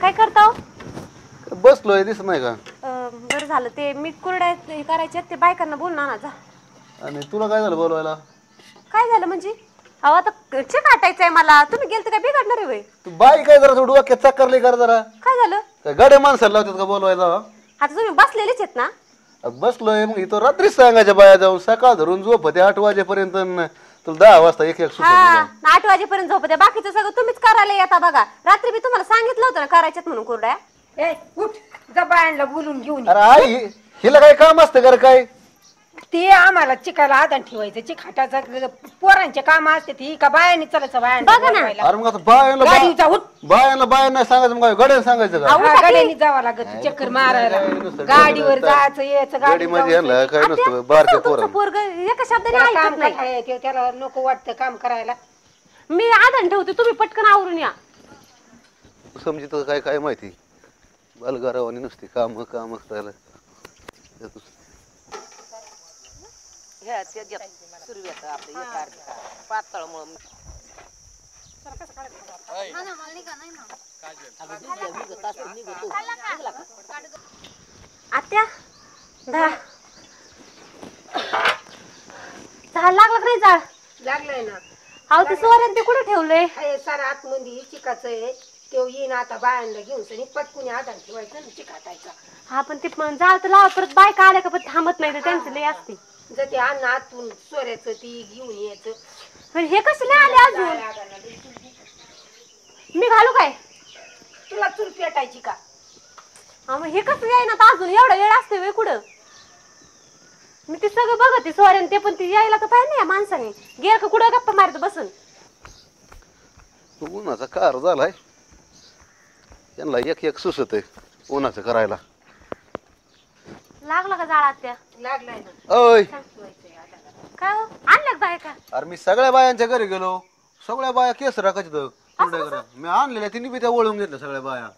काय करता हो? बसलोय दिसत नाही का? अं, बरं झालं. ते मी कुरड्या हे करायचे ते बायकांना बोल ना जा. आणि तुला काय झालं बोलवायला? काय झालं म्हणजे? अहो आता चिक आटायचंय मला. तुम्ही गेलते काय बिघडणार आहे वय? तू बाई काय जरा थोडं वाक्यात चक्करली कर जरा. काय झालं? काय गाड्या माणसाला लावतात का बोलवायला? आता तुम्ही बसलेलेच आहेत ना? अग बसलोय मग इथं रात्रीच सांगायच्या बाया जाऊन. सकाळ धरून झोप होते आठ वाजेपर्यंत. न तुला दहा वाजता एक एक हा सुचत आठ वाजेपर्यंत झोपते. बाकीचं सगळं तुम्हीच करायला येता बघा. रात्री मी तुम्हाला सांगितलं होतं ना करायच्यात म्हणून कुरड्या. ए उठ. जा बायांना बोलून घेऊन ये. अरे आई हिला काय काम असतं का रे काय ते आम्हाला चिकायला आदान ठेवायचं. चिकाटाचा पोरांचे काम असते ती का बायांनी चालायचं बायांना बघा ना. बोलवायला. अरे मग आता बायांना गाडीचा बा- उठ बायांना बायांना नाही सांगायचं मग काय गड्याला सांगायचं का? हा. गाड्यांनी जावं लागत चक्कर मारायला. नुसतं गाडीवर जायचं. यायचं गाडी मध्ये यांना काय नसतं बारक्या तुमचं पोरं पोरग एका शब्दाने काम ऐकत नाही. काय ते त्याला नको वाटतं काम करायला. मी आधण ठेवते तुम्ही पटकन आवरून या. समजित काय काय माहिती? बालगारावानी नुसती काम काम करायला. आत्या धरा झाड लागलं का नाही झाड लागलंय ना. अहो ते सोऱ्यान ते कुठे ठेवलंय? हे सारा आतमध्ये चिकाचं आहे. तो येईन आता बायांना घेऊन सनी पटकुनी आदान ठेवायचं आणि चिकाटायचा. हा पण ते पण जाळ तर लावा परत बायका आल्या का पण थांबत नाही तर त्यांचं लय असते. जर ते अन्न आतून सोऱ्याचं ती घेऊन यायचं पण हे कसं नाही आले अजून? मी घालू काय? तुला चूल पेटायची का? हा मग हे कसं येईना आता अजून? एवढा वेळ असते वे कुठं? मी ते सगळं बघते सोऱ्यान ते पण ते यायला तर पाहिजे ना या माणसाने. गेल का कुठं गप्पा मारत बसन? उन्हाचा कार झालाय. त्यांना एक एक सुसत आहे उन्हाचं करायला. लागला का जाळ आत्या लागलाय ना. अय काय हो? आणलं का? अरे मी सगळ्या बायांच्या घरी गेलो. सगळ्या बाया केस राखायची तर. कुरड्या करा. मी आणलेल्या तिने बी त्या वळून घेतल्या सगळ्या बाया.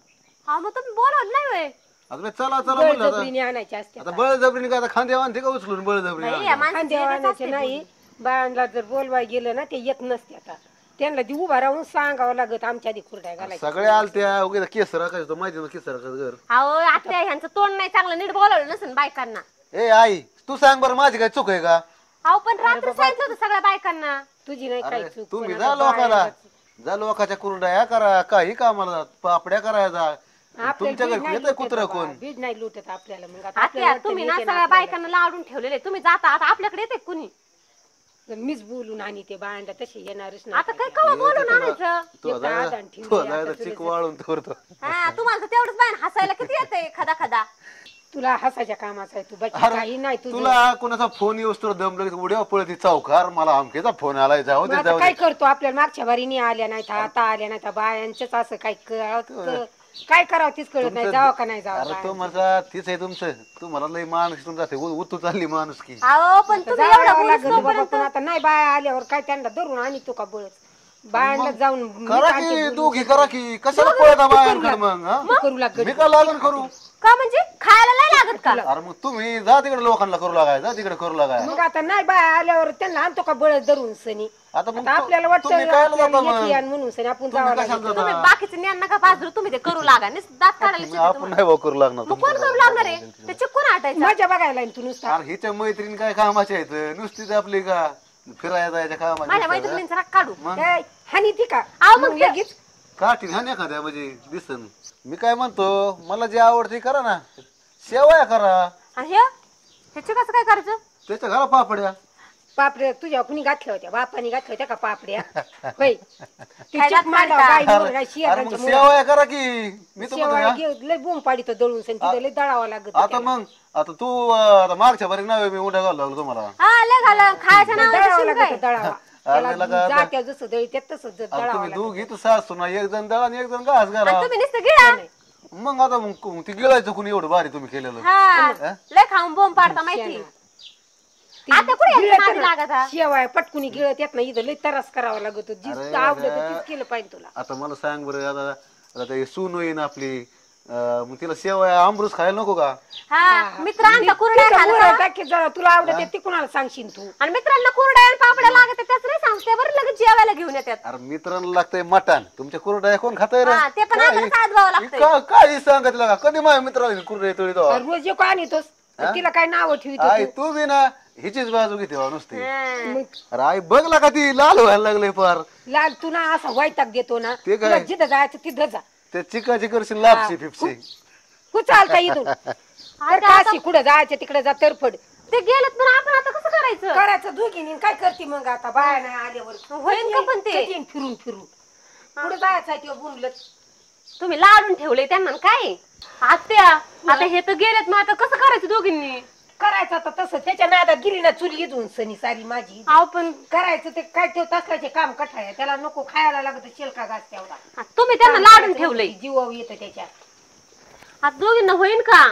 हा मग तुम्ही बोलवलं नाही वय आता मी चला चला म्हणलं आता. बळजबरीने आणायचे असते आता बळजबरीने काय आता खांद्या आणते का उचलून बळजबरीने बाई, या माणसाची खांद्यावर येडच आणायचे असते नाही. बायांना जर बोलवाय गेलं ना ते येत नसते आता. त्यांना ती उभा राहून सांगावं लागत आमच्या आधी खुरड्या सगळ्या आलत्या उगे केस राखायचं होतं माहिती ना केस राखायचं घर. अहो आत्या ह्यांचं तोंड नाही चांगलं नीट बोलवलं नसेल बायकांना. ए आई तू सांग बरं माझी काय चूक आहे का? अहो पण रात्री सांगितलं होतं सगळ्या बायकांना. तुझी नाही अरे चूक तुम्ही जा आता लोकाला. जा लोकाच्या कुरड्या करा काही कामाला पापड्या करायचा आपल्याला तुमच्या घरी नाही येतं लुटत कुत्र बाबा, कोण? बीज नाही लुटत आपल्याला. मग आता आत्या आपल्याला तुम्ही ना वाटतं सगळ्या येते ना बायकांना लाडून ठेवलेले तुम्ही जाता आता आपल्याकडे येते कुणी. मीच बोलून आणि ते बायांना तसे येणारच आता नाही काय कवा बोलून आणायचं? तू एकदा आता आदान ठेवली, आता आता तुला वाळून हा तुम्हाला तर तेवढंच बाय हसायला किती येते खदा खदा तुला हसायच्या कामाचा आहे तू बाकी काही नाही तुझं. तुला कोणाचा फोन येऊस तर दम लगेच उड्या पळती चौकार मला अमकेचा फोन आलाय जाऊ मग दे आता जाऊ काय दे करतो आपल्याला? मागच्या बारीने आल्या नाहीत आता आल्या नाहीत बायांचंच असं काय कळत. काय करावं तीच कळत नाही जावं का नाही जावं अरे तो माझा तीच आहे तुमचं. तुम्हाला लय माणूस तुमचा ते उ- उतू चालली माणूस की. अहो पण तुम्ही एवढं जावं बोलूच बाबा पण आता नाही बाया आल्यावर काय त्यांना धरून आणि तू का बळच? बायांना जाऊन मी करा ते की दोघी करा की. कशाला पळता बायांकडे मग हा? तू करू लागत मी का लागून करू? का म्हणजे? खायला नाही लागत का? अरे मग तुम्ही जा तिकडे लोकांना करू लागाय जा तिकडे करू लागाय मग आता नाही बाया आल्यावर त्यांना आणतो का बळच धरून सनी? आता मग आता आपल्याला वाटतं तुम्ही काय आपल्याला जाता येते मग? आणि म्हणून सनी आपण तुम्ही जावं कशाला लागेल. तुम्ही जाता बाकीचं ज्ञान नका बाजू तुम्ही ते करू लागा. नुसतं दात काढायला तुम्ही शिकवते आपण नाही भाऊ करू लागणार मग कोण करू लागणार आहे? ते चिकून आटायचं? मजा बघायला तू नुसता. अरे हिच्या मैत्रीण काय कामाची आहेत? नुसतीच आपली का फिरायला जायच्या माझ्या कामाची मैत्रिणींचा राग काढू. ए, हानी ती का? अहो, मग मग ते- लगेच काठी हा एखाद्या म्हणजे दिसन. मी काय म्हणतो मला जे आवडते करा ना. शेवया करा. आणि हे? ह्याची कसं काय करायचं? त्याच्या घरा पापड्या. पापड्या तुझ्या कुणी घातल्या होत्या? बापाने घातल्या होत्या का पापड्या? होय ती खायला चिक मांडा खायला. गाई मोर, गाई अरे शियाळांच्या मग मोर. शेवया करा की मी तर म्हणतो लय बोंब पाडितो दळून सनी तिथं लय दळावं लागत आता मग आता तू अं, आता मागच्या बरी नव्हे मी उड्या घालू लागलो तुम्हाला. हा लय घाला. खायच्या दळावं नावाचं लागत काय दळावा. अरे त्याला लगा आता- जात्या जसं दळी त्यात तसं ज- आता दळावं तुम्ही लागत दोघी तर. सासू ना एक जण दळा आणि एक जण घास घाला आणि तुम्ही नुसतं गिळा. मग आता मग ती गिळायचं कुणी एवढं भारी तुम्ही केलेलं? हा. लय खाऊन बोंब पाडता माहिती. आता कुठे यायचं नादी लागत? हा? शेवाय पटकुनी गिळत येत नाही इथं लय त्रास करावा लागत. जी अरे आवडत. तीच केलं पाहिजे तुला. आता मला सांग बरं आता आता ते सून येईन आपली. अं, मग तिला शेवया आमरूस खायला नको का? हा मित्र आणता कुरड्या तिथं खायला मुरं का? टाकी जरा तुला आवडते ती कुणाला सांगशील तू? आणि मित्रांना कुरड्या आणि पापड्या लागत त्याच नाही सांगते बरं लगेच जेवायला घेऊन येतात. अरे मित्रांना लागतंय मटण. तुमच्या कुरड्या कोण खातंय रे? हा, ते पण काय? लागतंय. का- सांगत तिला का? कधी माझ्या मित्राला कुरडे तोडी तो रोज एक आणतोस. तिला काय नाव ठेवतो आई तू बी ना हिचीच बाजू घेते हो नुसती. हं. अरे आई बघ का ती लाल व्हायला लागले फार. लाल तू ना असा वैताग देतो ना. ते काय? तुला जिथं जायचं तिथं जा. ते चिकाची करशील लापशी फिपशी. तू चालता इथून. तर काशी कुठं जायचं तिकडे जा तरफड ते गेलेत पण आपण आता कसं करायचं? करायचं दोघीने काय करते मग आता? बाया नाही आल्यावर. होईन का पण ते? कठीण फिरून फिरून. पुढे जायचं आहे बुंगलत तुम्ही लाडून ठेवले त्यांना काय? आत्या आता हे तर गेलेत मग आता कसं करायचं दोघींनी? करायचं आता तसं. त्याच्या नादात गिरी ना चुली घेऊन सनी सारी माझी. अहो पण करायचं ते काय ठेव तसल्याचे काम कठाय त्याला नको खायला लागत शेलका घास तेवढा. हा, तुम्ही त्यांना लाडून ठेवलंय. जीव येतं त्याच्या. आता दोघींना होईन का?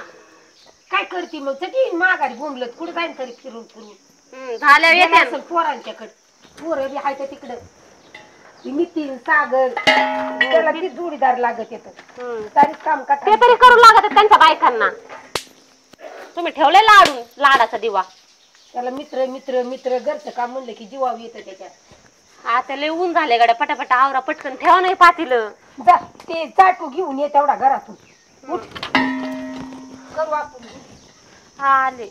काय करते मग? चटी माघारी बुंगलत कुठे जाईन तरी फिरून फिरून. झाल्यावर येते असेल पोरांच्याकडे. पोरं बी हाय तर तिकडं. ती नितीन सागर त्याला ती जोडीदार लागत येत. सारीच काम ते कठा तरी करू लागत त्यांच्या बायकांना. तुम्ही ठेवले लाडून लाडाचा दिवा. त्याला मित्र मित्र मित्र घरचं काम म्हणलं की जीवाव येतं त्याच्यात. आता लय ऊन झाले गाड्या पटापटा आवरा पटकन ठेवा नाही पातीलं. जा ते चाटू घेऊन ये तेवढा घरातून. उठ. करू आपण. हा आले.